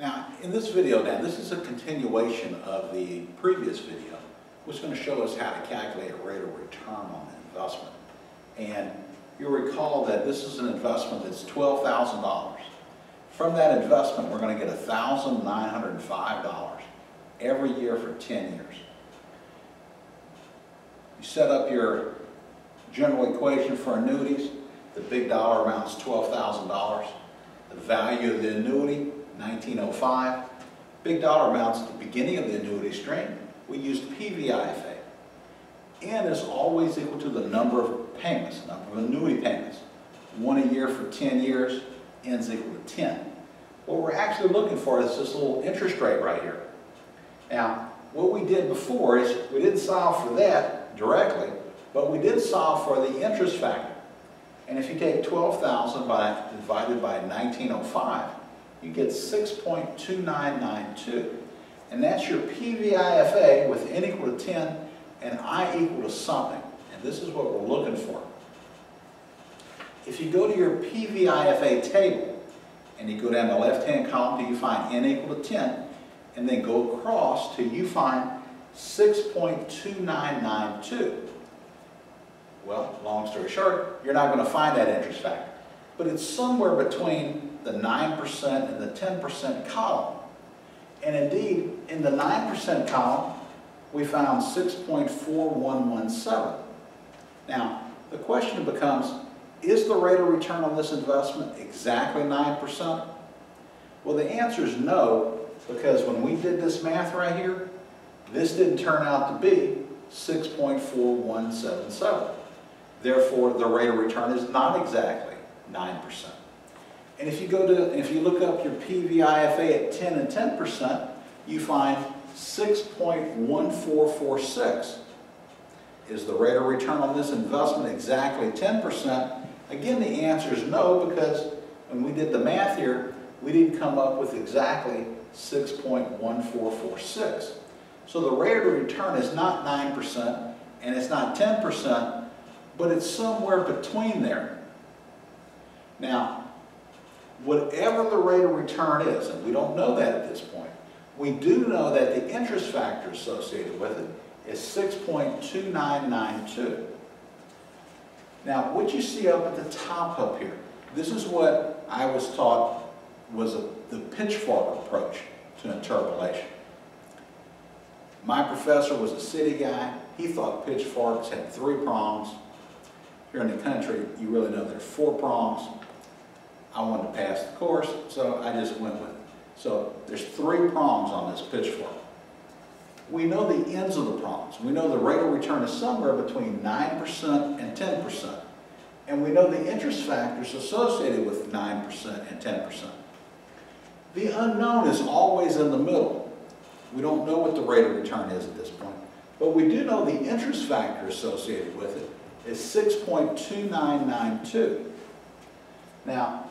Now, in this video now, this is a continuation of the previous video, which is going to show us how to calculate a rate of return on an investment. And you'll recall that this is an investment that's $12,000. From that investment, we're going to get $1,905 every year for 10 years. You set up your general equation for annuities. The big dollar amount is $12,000. The value of the annuity 1905. Big dollar amounts at the beginning of the annuity stream, we used PVIFA. N is always equal to the number of payments, number of annuity payments. One a year for 10 years, N is equal to 10. What we're actually looking for is this little interest rate right here. Now, what we did before is we didn't solve for that directly, but we did solve for the interest factor. And if you take 12,000 by divided by 1905, you get 6.2992. And that's your PVIFA with n equal to 10 and i equal to something. And this is what we're looking for. If you go to your PVIFA table and you go down the left-hand column till you find n equal to 10, and then go across till you find 6.2992. Well, long story short, you're not going to find that interest factor. But it's somewhere between the 9% and the 10% column. And indeed, in the 9% column, we found 6.4117. Now, the question becomes, is the rate of return on this investment exactly 9%? Well, the answer is no, because when we did this math right here, this didn't turn out to be 6.4177. Therefore, the rate of return is not exactly 9%. And if you go to, if you look up your PVIFA at 10 and 10%, you find 6.1446. Is the rate of return on this investment exactly 10%? Again, the answer is no, because when we did the math here, we didn't come up with exactly 6.1446. So the rate of return is not 9% and it's not 10%, but it's somewhere between there. Now, whatever the rate of return is, and we don't know that at this point, we do know that the interest factor associated with it is 6.2992. Now, what you see up at the top up here, this is what I was taught was a, the pitchfork approach to interpolation. My professor was a city guy. He thought pitchforks had three prongs. Here in the country, you really know there are four prongs. I wanted to pass the course, so I just went with it. So there's three prongs on this pitchfork. We know the ends of the prongs. We know the rate of return is somewhere between 9% and 10%. And we know the interest factors associated with 9% and 10%. The unknown is always in the middle. We don't know what the rate of return is at this point. But we do know the interest factor associated with it is 6.2992. Now,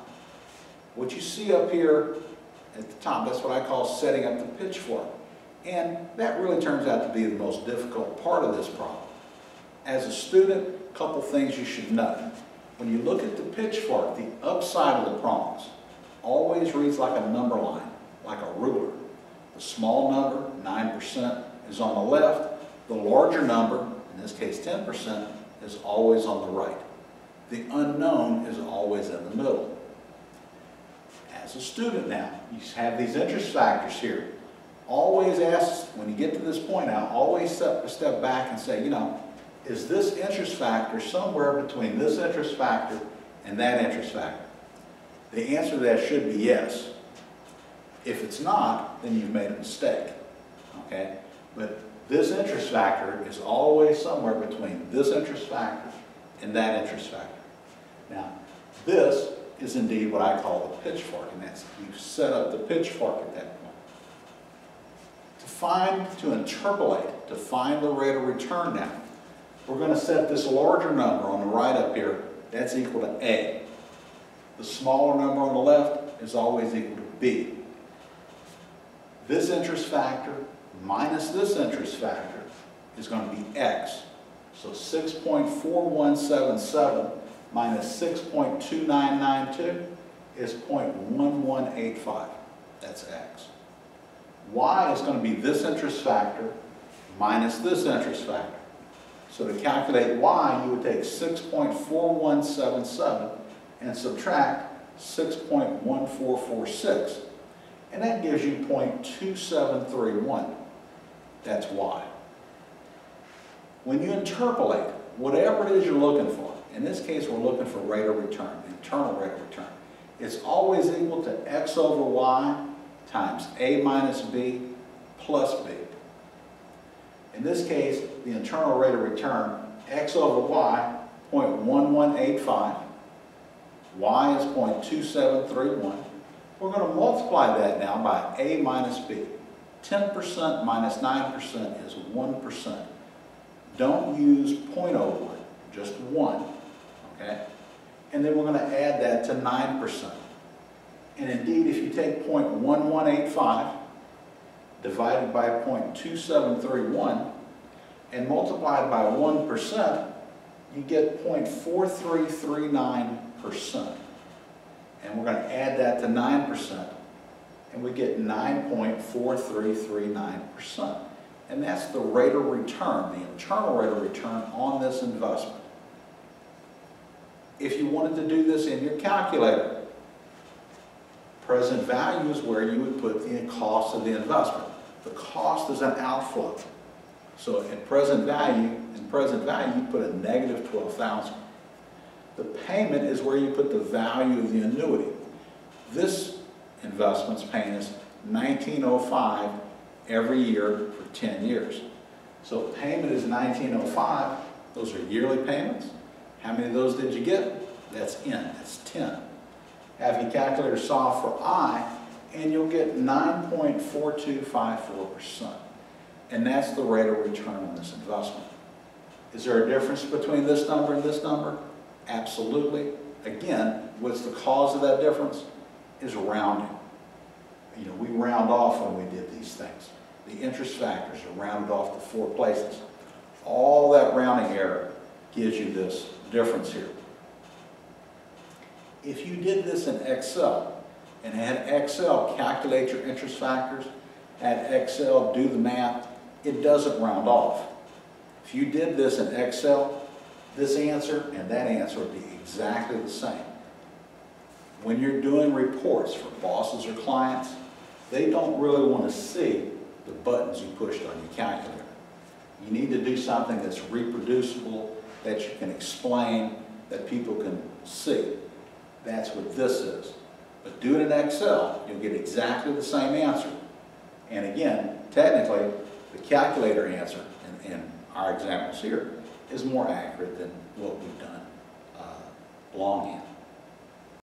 what you see up here at the top, that's what I call setting up the pitchfork. And that really turns out to be the most difficult part of this problem. As a student, a couple things you should know. When you look at the pitchfork, the upside of the prongs always reads like a number line, like a ruler. The small number, 9%, is on the left. The larger number, in this case 10%, is always on the right. The unknown is always in the middle as a student now, you have these interest factors here. Always ask, when you get to this point now, always step, step back and say, you know, is this interest factor somewhere between this interest factor and that interest factor? The answer to that should be yes. If it's not, then you've made a mistake, okay? But this interest factor is always somewhere between this interest factor and that interest factor. Now, this is indeed what I call the pitchfork, and that's you've set up the pitchfork at that point. To find, to interpolate, to find the rate of return now, we're going to set this larger number on the right up here, that's equal to A. The smaller number on the left is always equal to B. This interest factor minus this interest factor is going to be X. So 6.4177 minus 6.2992 is 0.1185. that's x. y is going to be this interest factor minus this interest factor. So to calculate y, you would take 6.4177 and subtract 6.1446. And that gives you 0.2731. That's y. When you interpolate, whatever it is you're looking for, in this case we're looking for rate of return, internal rate of return, it's always equal to x over y times a minus b plus b. In this case, the internal rate of return, x over y, 0.1185, y is 0.2731. We're going to multiply that now by a minus b. 10% minus 9% is 1%. Don't use 0.01, just 1, okay? And then we're going to add that to 9%. And indeed, if you take 0.1185 divided by 0.2731 and multiply it by 1%, you get 0.4339%. And we're going to add that to 9%, and we get 9.4339%. And that's the rate of return, the internal rate of return on this investment. If you wanted to do this in your calculator, present value is where you would put the cost of the investment. The cost is an outflow. So in present value, in present value, you put a negative 12,000. The payment is where you put the value of the annuity. This investment's paying us 1905 every year for 10 years. So payment is 1905, those are yearly payments. How many of those did you get? That's N, that's 10. Have your calculator solve for I, and you'll get 9.4254%. And that's the rate of return on this investment. Is there a difference between this number and this number? Absolutely. Again, what's the cause of that difference? Is rounding. You know, we round off when we did these things. The interest factors are rounded off to four places. All that rounding error gives you this difference here. If you did this in Excel and had Excel calculate your interest factors, had Excel do the math, it doesn't round off. If you did this in Excel, this answer and that answer would be exactly the same. When you're doing reports for bosses or clients, they don't really want to see the buttons you pushed on your calculator. You need to do something that's reproducible, that you can explain, that people can see. That's what this is. But do it in Excel, you'll get exactly the same answer. And again, technically, the calculator answer in, in our examples here is more accurate than what we've done uh, longhand.